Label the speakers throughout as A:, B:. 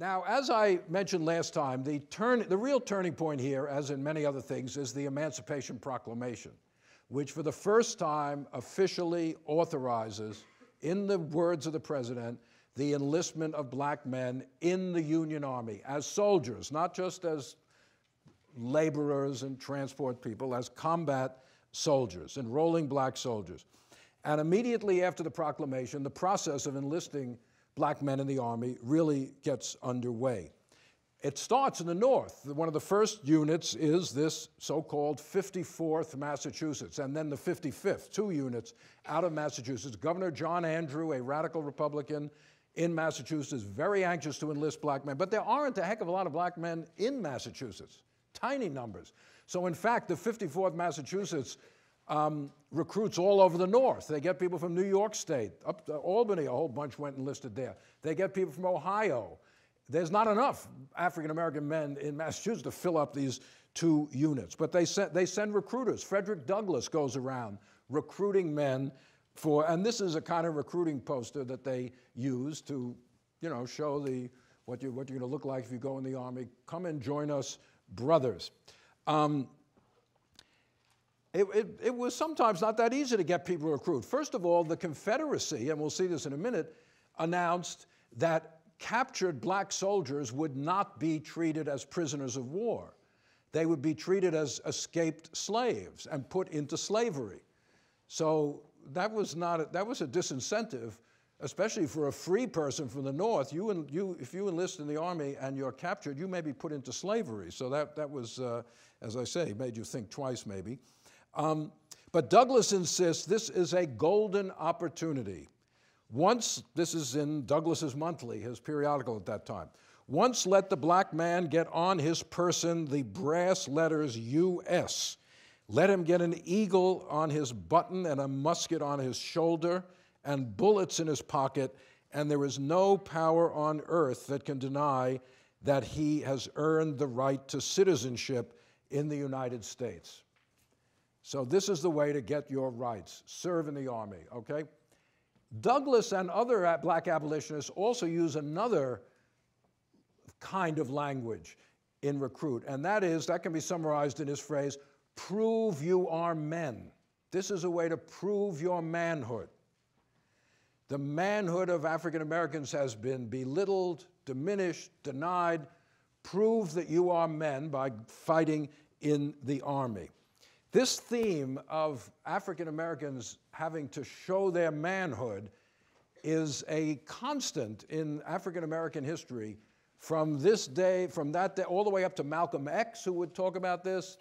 A: Now, as I mentioned last time, the, turn, the real turning point here, as in many other things, is the Emancipation Proclamation, which for the first time officially authorizes, in the words of the president, the enlistment of black men in the Union Army as soldiers, not just as laborers and transport people, as combat soldiers, enrolling black soldiers. And immediately after the proclamation, the process of enlisting black men in the Army really gets underway. It starts in the North. One of the first units is this so called 54th Massachusetts, and then the 55th, two units out of Massachusetts. Governor John Andrew, a radical Republican in Massachusetts, very anxious to enlist black men, but there aren't a heck of a lot of black men in Massachusetts, tiny numbers. So, in fact, the 54th Massachusetts um, recruits all over the North. They get people from New York State, up to Albany, a whole bunch went enlisted there. They get people from Ohio. There's not enough African American men in Massachusetts to fill up these two units, but they send, they send recruiters. Frederick Douglass goes around recruiting men for, and this is a kind of recruiting poster that they use to, you know, show the, what, you, what you're going to look like if you go in the Army. Come and join us, brothers. Um, it, it, it, was sometimes not that easy to get people to recruit. First of all, the Confederacy, and we'll see this in a minute, announced that captured black soldiers would not be treated as prisoners of war. They would be treated as escaped slaves and put into slavery. So that was, not a, that was a disincentive, especially for a free person from the North. You, you, if you enlist in the Army and you're captured, you may be put into slavery. So that, that was, uh, as I say, made you think twice maybe. Um, but Douglass insists this is a golden opportunity. Once, this is in Douglass's monthly, his periodical at that time. Once let the black man get on his person the brass letters US. Let him get an eagle on his button and a musket on his shoulder and bullets in his pocket, and there is no power on earth that can deny that he has earned the right to citizenship in the United States. So this is the way to get your rights. Serve in the army, okay? Douglass and other black abolitionists also use another kind of language in recruit, and that is, that can be summarized in his phrase, prove you are men. This is a way to prove your manhood. The manhood of African Americans has been belittled, diminished, denied. Prove that you are men by fighting in the army. This theme of African Americans having to show their manhood is a constant in African American history from this day, from that day, all the way up to Malcolm X, who would talk about this.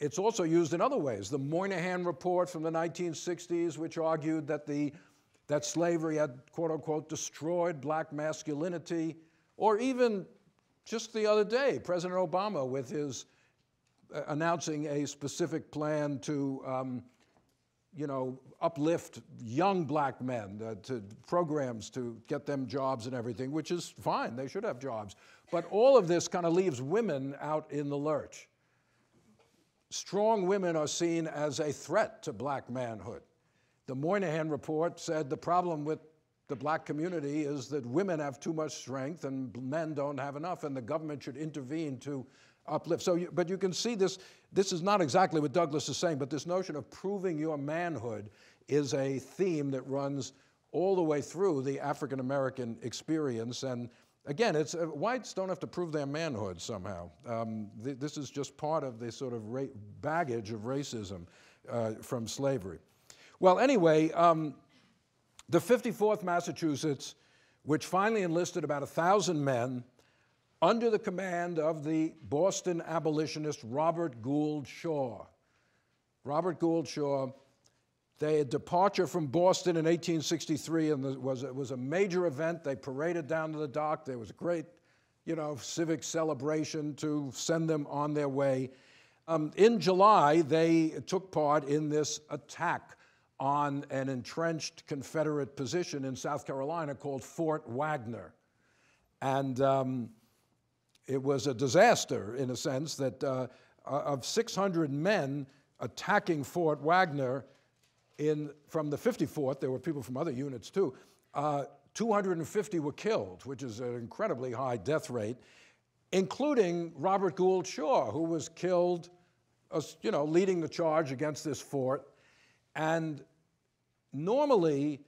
A: It's also used in other ways. The Moynihan Report from the 1960s, which argued that, the, that slavery had, quote unquote, destroyed black masculinity, or even just the other day, President Obama with his announcing a specific plan to, um, you know, uplift young black men, uh, to programs to get them jobs and everything, which is fine, they should have jobs. But all of this kind of leaves women out in the lurch. Strong women are seen as a threat to black manhood. The Moynihan report said the problem with the black community is that women have too much strength and men don't have enough, and the government should intervene to uplift. So, you, but you can see this, this is not exactly what Douglass is saying, but this notion of proving your manhood is a theme that runs all the way through the African American experience. And again, it's, uh, whites don't have to prove their manhood somehow. Um, th this is just part of the sort of baggage of racism uh, from slavery. Well, anyway, um, the 54th Massachusetts, which finally enlisted about 1,000 men, under the command of the Boston abolitionist Robert Gould Shaw. Robert Gould Shaw, their departure from Boston in 1863 and was, it was a major event. They paraded down to the dock. There was a great, you know, civic celebration to send them on their way. Um, in July, they took part in this attack on an entrenched Confederate position in South Carolina called Fort Wagner. And um, it was a disaster in a sense that uh, of 600 men attacking Fort Wagner, in, from the 54th, there were people from other units too, uh, 250 were killed, which is an incredibly high death rate, including Robert Gould Shaw, who was killed, uh, you know, leading the charge against this fort. And normally,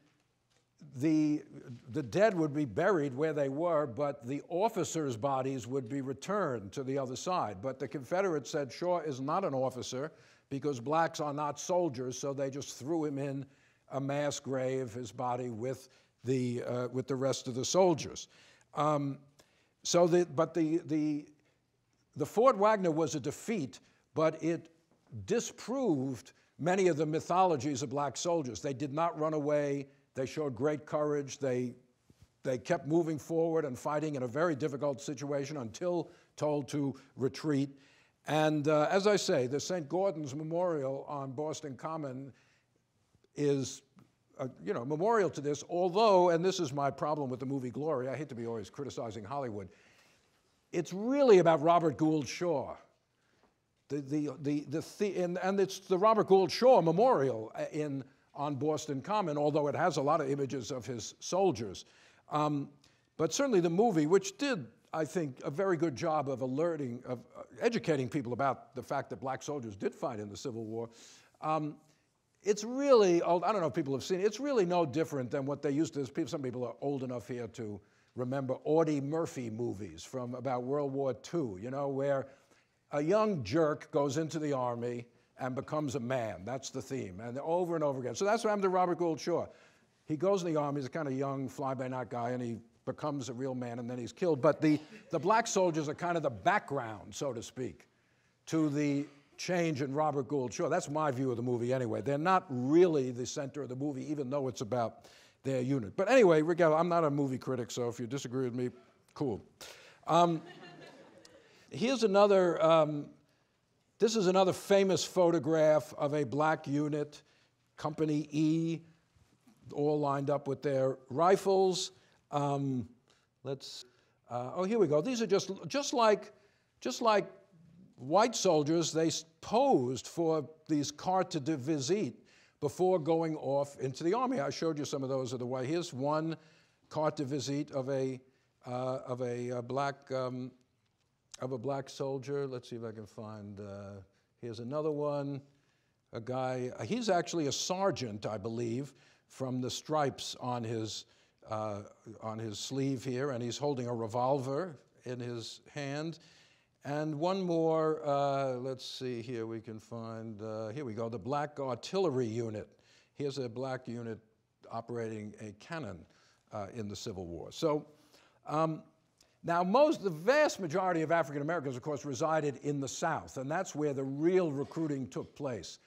A: the, the dead would be buried where they were, but the officers' bodies would be returned to the other side. But the Confederates said Shaw is not an officer because blacks are not soldiers, so they just threw him in a mass grave, his body with the, uh, with the rest of the soldiers. Um, so the, but the, the, the Fort Wagner was a defeat, but it disproved many of the mythologies of black soldiers. They did not run away. They showed great courage. They, they kept moving forward and fighting in a very difficult situation until told to retreat. And uh, as I say, the Saint-Gaudens Memorial on Boston Common is a, you know, memorial to this, although, and this is my problem with the movie Glory, I hate to be always criticizing Hollywood, it's really about Robert Gould Shaw. The, the, the, the, and, and it's the Robert Gould Shaw Memorial uh, in, on Boston Common, although it has a lot of images of his soldiers. Um, but certainly the movie, which did, I think, a very good job of alerting, of uh, educating people about the fact that black soldiers did fight in the Civil War, um, it's really, I don't know if people have seen it, it's really no different than what they used to, some people are old enough here to remember Audie Murphy movies from about World War II, you know, where a young jerk goes into the army and becomes a man. That's the theme, and over and over again. So that's what happened to Robert Gould Shaw. He goes in the army, he's a kind of young, fly-by-night guy, and he becomes a real man, and then he's killed. But the, the black soldiers are kind of the background, so to speak, to the change in Robert Gould Shaw. That's my view of the movie anyway. They're not really the center of the movie, even though it's about their unit. But anyway, I'm not a movie critic, so if you disagree with me, cool. Um, here's another, um, this is another famous photograph of a black unit, Company E, all lined up with their rifles. Um, let's, uh, oh, here we go. These are just, just like, just like white soldiers, they posed for these carte de visite before going off into the army. I showed you some of those of the white. Here's one carte de visite of a, uh, of a uh, black, um, of a black soldier. Let's see if I can find, uh, here's another one. A guy, uh, he's actually a sergeant, I believe, from the stripes on his, uh, on his sleeve here, and he's holding a revolver in his hand. And one more, uh, let's see here, we can find, uh, here we go, the Black Artillery Unit. Here's a black unit operating a cannon uh, in the Civil War. So um, now most, the vast majority of African Americans, of course, resided in the South, and that's where the real recruiting took place.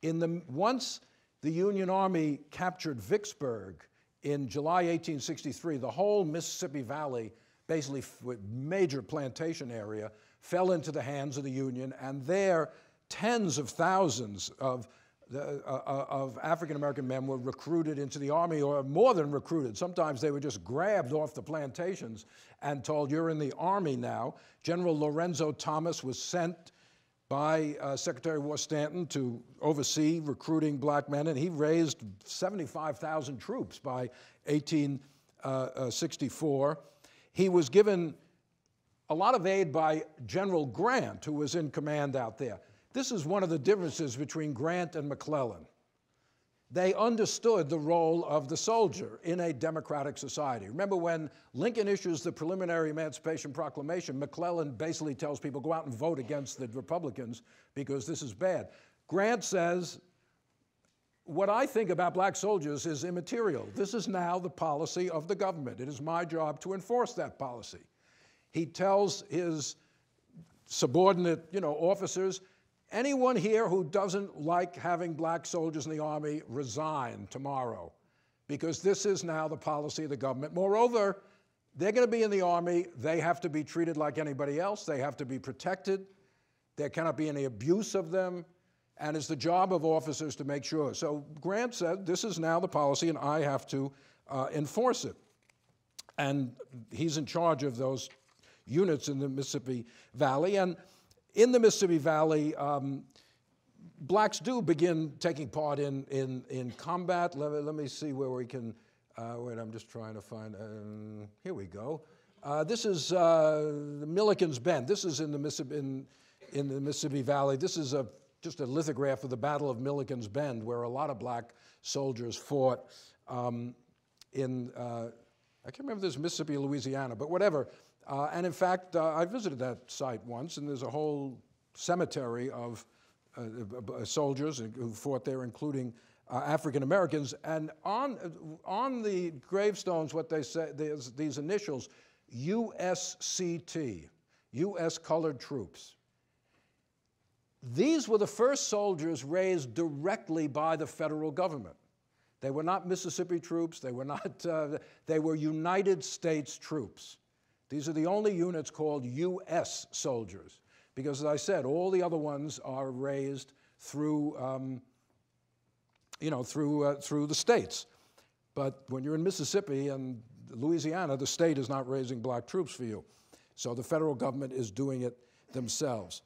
A: In the, once the Union Army captured Vicksburg in July 1863, the whole Mississippi Valley, basically major plantation area, fell into the hands of the Union, and there, tens of thousands of, the, uh, uh, of African American men were recruited into the Army, or more than recruited. Sometimes they were just grabbed off the plantations and told, You're in the Army now. General Lorenzo Thomas was sent by uh, Secretary War Stanton to oversee recruiting black men, and he raised 75,000 troops by 1864. Uh, uh, he was given a lot of aid by General Grant, who was in command out there. This is one of the differences between Grant and McClellan. They understood the role of the soldier in a democratic society. Remember when Lincoln issues the preliminary Emancipation Proclamation, McClellan basically tells people go out and vote against the Republicans because this is bad. Grant says, what I think about black soldiers is immaterial. This is now the policy of the government. It is my job to enforce that policy. He tells his subordinate, you know, officers, anyone here who doesn't like having black soldiers in the army, resign tomorrow, because this is now the policy of the government. Moreover, they're going to be in the army. They have to be treated like anybody else. They have to be protected. There cannot be any abuse of them. And it's the job of officers to make sure. So Grant said, this is now the policy, and I have to uh, enforce it. And he's in charge of those units in the Mississippi Valley. And in the Mississippi Valley, um, blacks do begin taking part in, in, in combat. Let me, let me see where we can, uh, wait, I'm just trying to find, um, here we go. Uh, this is uh, Milliken's Bend. This is in the, Mississippi, in, in the Mississippi Valley. This is a, just a lithograph of the Battle of Milliken's Bend, where a lot of black soldiers fought um, in, uh, I can't remember if this is Mississippi Louisiana, but whatever. Uh, and in fact, uh, I visited that site once, and there's a whole cemetery of uh, soldiers who fought there, including uh, African Americans. And on, on the gravestones, what they say, there's these initials, USCT, U.S. Colored Troops. These were the first soldiers raised directly by the federal government. They were not Mississippi troops, they were not, uh, they were United States troops. These are the only units called U.S. soldiers, because as I said, all the other ones are raised through, um, you know, through, uh, through the states. But when you're in Mississippi and Louisiana, the state is not raising black troops for you. So the federal government is doing it themselves.